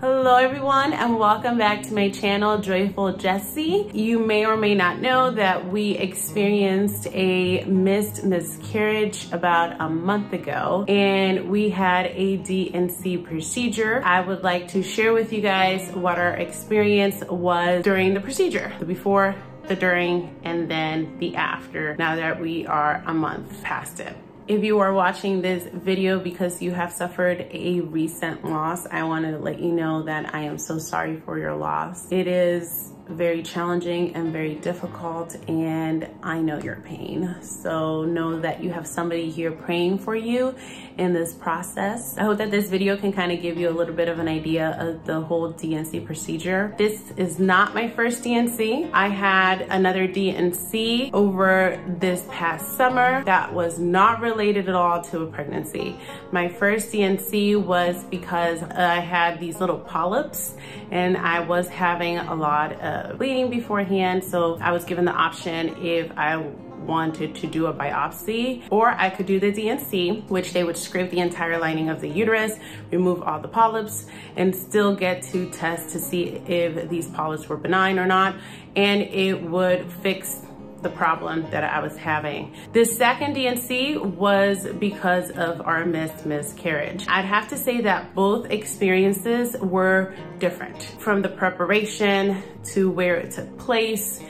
Hello everyone and welcome back to my channel Joyful Yessi. You may or may not know that we experienced a missed miscarriage about a month ago and we had a D&C procedure. I would like to share with you guys what our experience was during the procedure, the before, the during, and then the after now that we are a month past it. If you are watching this video because you have suffered a recent loss, I want to let you know that I am so sorry for your loss. It is very challenging and very difficult and I know your pain. So know that you have somebody here praying for you in this process. I hope that this video can kind of give you a little bit of an idea of the whole D&C procedure. This is not my first D&C. I had another D&C over this past summer that was not related at all to a pregnancy. My first D&C was because I had these little polyps and I was having a lot of bleeding beforehand. So I was given the option if I wanted to do a biopsy or I could do the D&C, which they would scrape the entire lining of the uterus, remove all the polyps and still get to test to see if these polyps were benign or not. And it would fix the problem that I was having. The second D&C was because of our missed miscarriage. I'd have to say that both experiences were different from the preparation to where it took place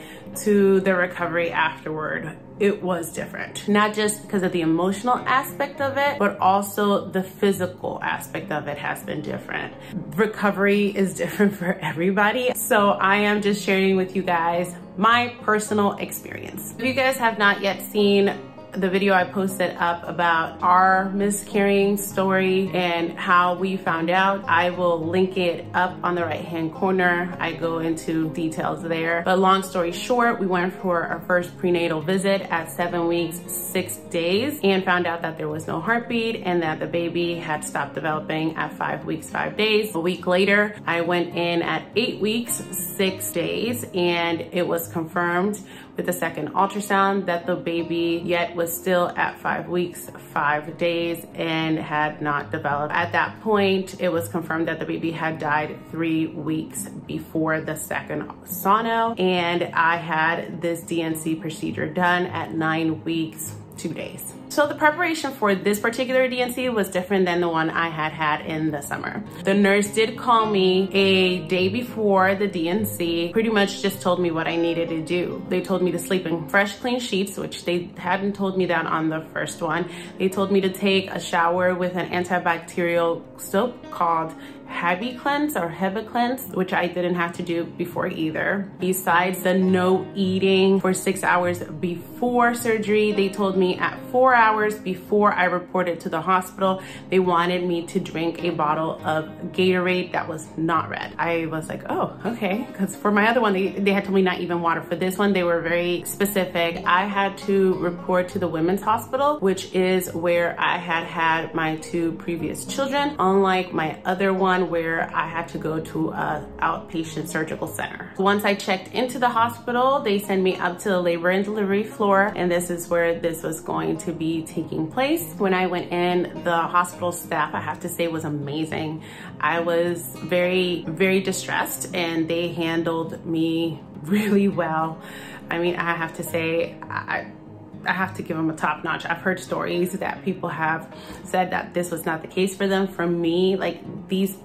to the recovery afterward it was different. Not just because of the emotional aspect of it, but also the physical aspect of it has been different. Recovery is different for everybody. So I am just sharing with you guys my personal experience. If you guys have not yet seen the video I posted up about our miscarrying story and how we found out. I will link it up on the right hand corner. I go into details there. But long story short, we went for our first prenatal visit at seven weeks, six days and found out that there was no heartbeat and that the baby had stopped developing at five weeks, five days. A week later, I went in at eight weeks, six days and it was confirmed the second ultrasound that the baby yet was still at five weeks, five days, and had not developed. At that point, it was confirmed that the baby had died three weeks before the second sono, and I had this D&C procedure done at nine weeks, two days. So the preparation for this particular D&C was different than the one I had had in the summer. The nurse did call me a day before the D&C, pretty much just told me what I needed to do. They told me to sleep in fresh, clean sheets, which they hadn't told me that on the first one. They told me to take a shower with an antibacterial soap called Happy Cleanse or Heba Cleanse, which I didn't have to do before either. Besides the no eating for six hours before surgery, they told me at four hours before I reported to the hospital, they wanted me to drink a bottle of Gatorade that was not red. I was like, oh, okay. Because for my other one, they, they had told me not even water. For this one, they were very specific. I had to report to the women's hospital, which is where I had had my two previous children. Unlike my other one, where I had to go to a outpatient surgical center. Once I checked into the hospital, they sent me up to the labor and delivery floor and this is where this was going to be taking place. When I went in, the hospital staff, I have to say was amazing. I was very, very distressed and they handled me really well. I mean, I have to say, I, I have to give them a top notch. I've heard stories that people have said that this was not the case for them. For me, like these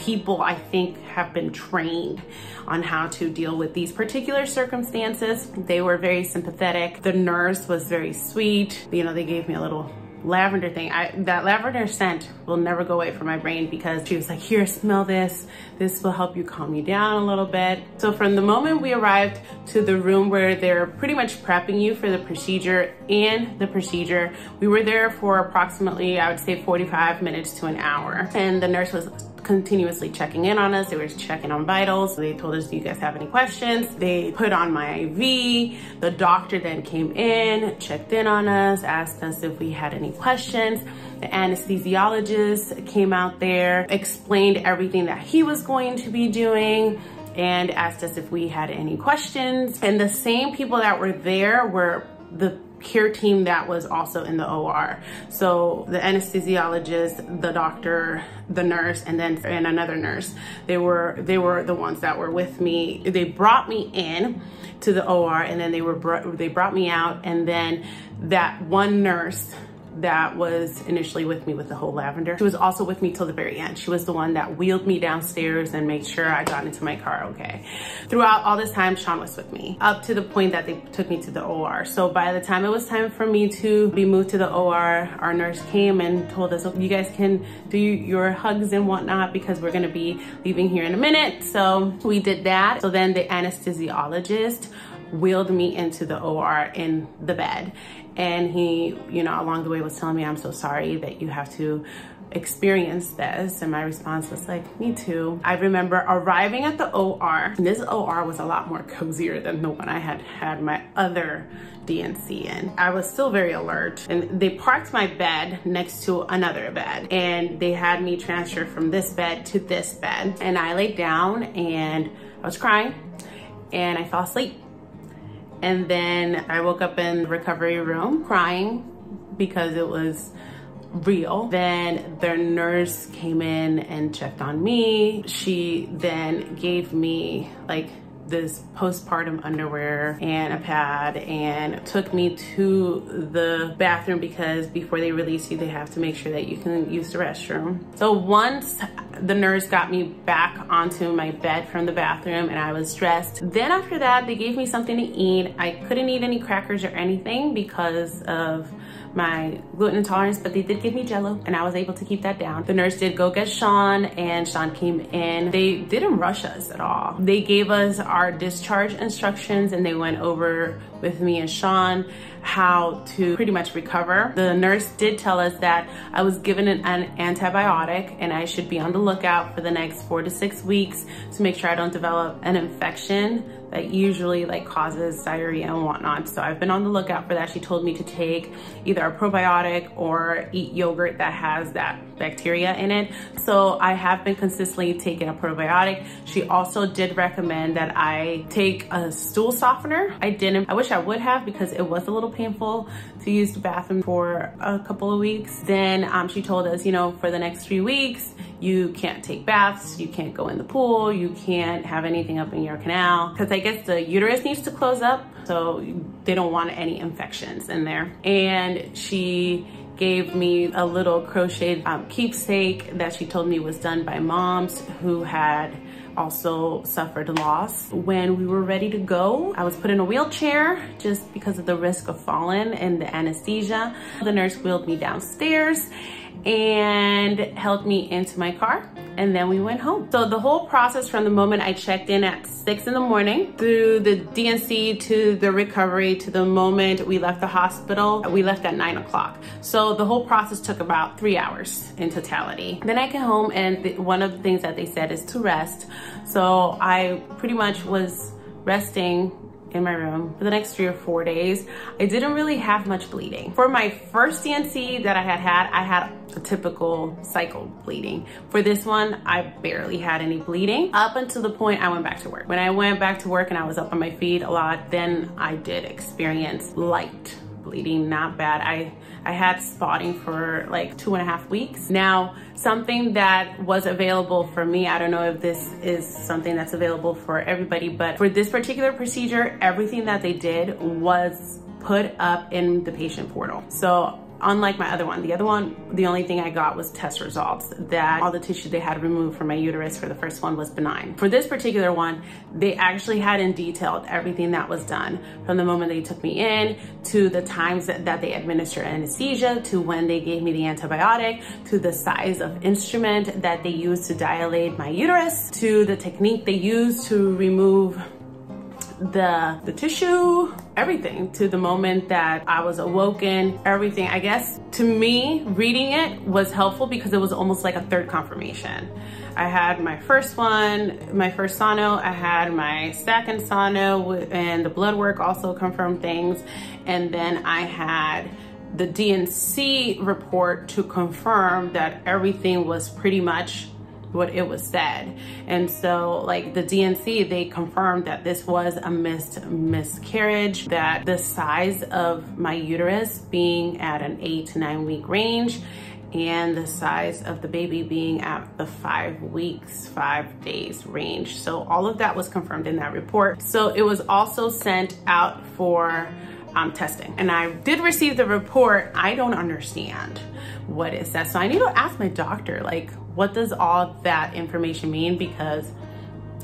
people I think have been trained on how to deal with these particular circumstances. They were very sympathetic. The nurse was very sweet. You know, they gave me a little lavender thing. I, that lavender scent will never go away from my brain because she was like, here, smell this. This will help you calm you down a little bit. So from the moment we arrived to the room where they're pretty much prepping you for the procedure and the procedure, we were there for approximately, I would say 45 minutes to an hour. And the nurse was continuously checking in on us. They were checking on vitals. They told us, do you guys have any questions? They put on my IV. The doctor then came in, checked in on us, asked us if we had any questions. The anesthesiologist came out there, explained everything that he was going to be doing and asked us if we had any questions. And the same people that were there were the care team that was also in the OR. So the anesthesiologist, the doctor, the nurse, and then and another nurse. They were they were the ones that were with me. They brought me in to the OR, and then they were br- they brought me out, and then that one nurse that was initially with me with the whole lavender. She was also with me till the very end. She was the one that wheeled me downstairs and made sure I got into my car okay. Throughout all this time, Sean was with me up to the point that they took me to the OR. So by the time it was time for me to be moved to the OR, our nurse came and told us, you guys can do your hugs and whatnot because we're gonna be leaving here in a minute. So we did that. So then the anesthesiologist wheeled me into the OR in the bed. And he, you know, along the way was telling me, I'm so sorry that you have to experience this. And my response was like, me too. I remember arriving at the OR. This OR was a lot more cozier than the one I had had my other D&C in. I was still very alert and they parked my bed next to another bed and they had me transfer from this bed to this bed. And I laid down and I was crying and I fell asleep. And then I woke up in the recovery room crying because it was real. Then their nurse came in and checked on me. She then gave me like this postpartum underwear and a pad and took me to the bathroom because before they release you, they have to make sure that you can use the restroom. So once the nurse got me back onto my bed from the bathroom and I was dressed, then after that, they gave me something to eat. I couldn't eat any crackers or anything because of my gluten intolerance, but they did give me jello and I was able to keep that down. The nurse did go get Sean and Sean came in. They didn't rush us at all. They gave us our discharge instructions and they went over with me and Sean how to pretty much recover. The nurse did tell us that I was given an, an, antibiotic and I should be on the lookout for the next four to six weeks to make sure I don't develop an infection that usually like causes diarrhea and whatnot. So I've been on the lookout for that. She told me to take either a probiotic or eat yogurt that has that bacteria in it. So I have been consistently taking a probiotic. She also did recommend that I take a stool softener. I didn't, I wish I would have because it was a little painful to use the bathroom for a couple of weeks. Then um, she told us, you know, for the next three weeks, you can't take baths, you can't go in the pool, you can't have anything up in your canal. Cause I guess the uterus needs to close up. So they don't want any infections in there. And she gave me a little crocheted um, keepsake that she told me was done by moms who had also suffered loss. When we were ready to go, I was put in a wheelchair just because of the risk of falling and the anesthesia. The nurse wheeled me downstairs and helped me into my car and then we went home. So the whole process from the moment I checked in at six in the morning through the D&C to the recovery to the moment we left the hospital, we left at nine o'clock. So the whole process took about three hours in totality. Then I came home and one of the things that they said is to rest. So I pretty much was resting in my room for the next three or four days. I didn't really have much bleeding. For my first D&C that I had had, I had a typical cycle bleeding. For this one, I barely had any bleeding up until the point I went back to work. When I went back to work and I was up on my feet a lot, then I did experience light bleeding, not bad. I I had spotting for like two and a half weeks. Now, something that was available for me, I don't know if this is something that's available for everybody, but for this particular procedure, everything that they did was put up in the patient portal. So unlike my other one. The other one, the only thing I got was test results that all the tissue they had removed from my uterus for the first one was benign. For this particular one, they actually had in detailed everything that was done from the moment they took me in to the times that, that they administered anesthesia to when they gave me the antibiotic to the size of instrument that they used to dilate my uterus to the technique they used to remove the, the tissue, everything to the moment that I was awoken, everything. I guess to me, reading it was helpful because it was almost like a third confirmation. I had my first one, my first sono, I had my second sono and the blood work also confirmed things. And then I had the D&C report to confirm that everything was pretty much what it was said. And so like the D&C, they confirmed that this was a missed miscarriage, that the size of my uterus being at an eight to nine week range and the size of the baby being at the five weeks, five days range. So all of that was confirmed in that report. So it was also sent out for um, testing. And I did receive the report. I don't understand what it says. So I need to ask my doctor, like, what does all that information mean? Because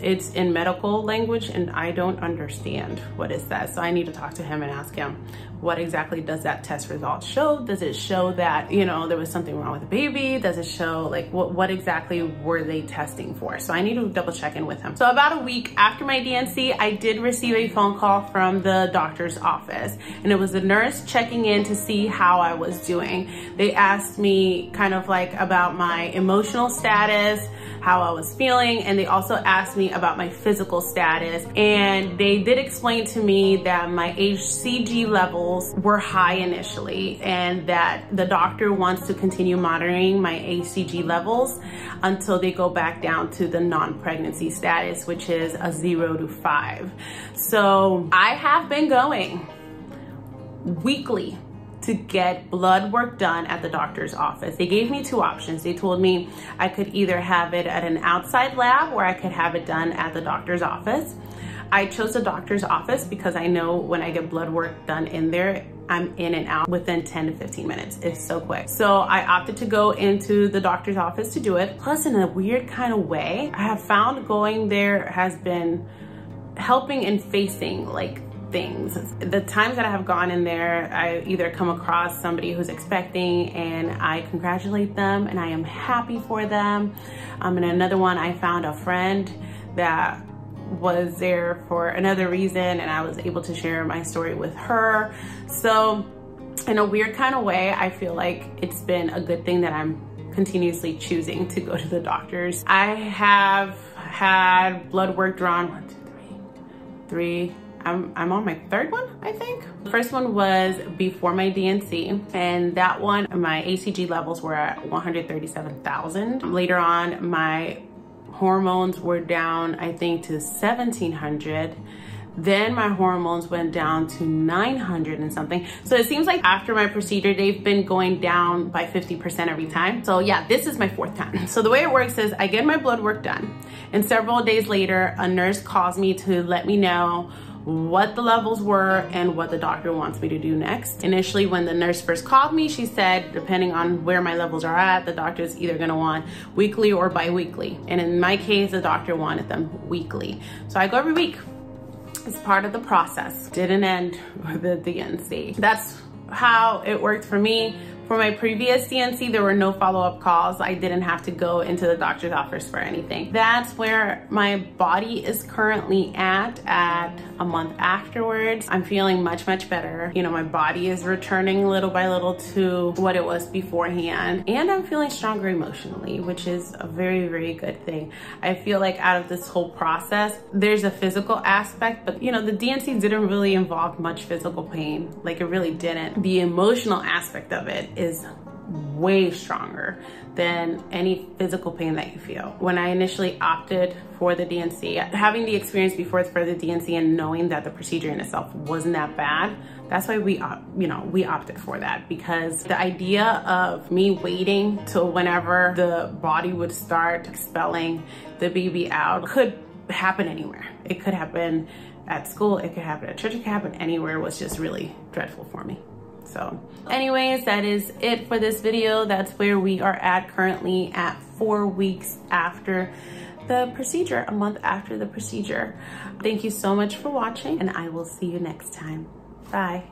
it's in medical language and I don't understand what it says. So I need to talk to him and ask him what exactly does that test result show? Does it show that, you know, there was something wrong with the baby? Does it show like what, what exactly were they testing for? So I need to double check in with him. So about a week after my D&C, I did receive a phone call from the doctor's office and it was a nurse checking in to see how I was doing. They asked me kind of like about my emotional status, how I was feeling, and they also asked me about my physical status. And they did explain to me that my HCG levels were high initially and that the doctor wants to continue monitoring my HCG levels until they go back down to the non-pregnancy status, which is a zero to five. So I have been going weekly to get blood work done at the doctor's office. They gave me two options. They told me I could either have it at an outside lab or I could have it done at the doctor's office. I chose the doctor's office because I know when I get blood work done in there, I'm in and out within 10 to 15 minutes. It's so quick. So I opted to go into the doctor's office to do it. Plus in a weird kind of way, I have found going there has been helping and facing like things. The times that I have gone in there, I either come across somebody who's expecting and I congratulate them and I am happy for them. Um, and another one, I found a friend that was there for another reason and I was able to share my story with her. So in a weird kind of way, I feel like it's been a good thing that I'm continuously choosing to go to the doctors. I have had blood work drawn, one, two, three, three, I'm, I'm on my third one, I think. The first one was before my D&C, and that one, my HCG levels were at 137,000. Later on, my hormones were down, I think, to 1,700. Then my hormones went down to 900 and something. So it seems like after my procedure, they've been going down by 50% every time. So yeah, this is my fourth time. So the way it works is I get my blood work done and several days later, a nurse calls me to let me know what the levels were and what the doctor wants me to do next. Initially, when the nurse first called me, she said, depending on where my levels are at, the doctor's either gonna want weekly or bi-weekly. And in my case, the doctor wanted them weekly. So I go every week. It's part of the process. Didn't end with the D&C. That's how it worked for me. For my previous D&C, there were no follow-up calls. I didn't have to go into the doctor's office for anything. That's where my body is currently at, at a month afterwards. I'm feeling much, much better. You know, my body is returning little by little to what it was beforehand. And I'm feeling stronger emotionally, which is a very, very good thing. I feel like out of this whole process, there's a physical aspect, but you know, the D&C didn't really involve much physical pain. Like it really didn't. The emotional aspect of it is way stronger than any physical pain that you feel. When I initially opted for the D&C, having the experience before for the D&C and knowing that the procedure in itself wasn't that bad, that's why we, you know, we opted for that because the idea of me waiting till whenever the body would start expelling the baby out could happen anywhere. It could happen at school, it could happen at church, it could happen anywhere was just really dreadful for me. So anyways, that is it for this video. That's where we are at currently at four weeks after the procedure, a month after the procedure. Thank you so much for watching and I will see you next time. Bye.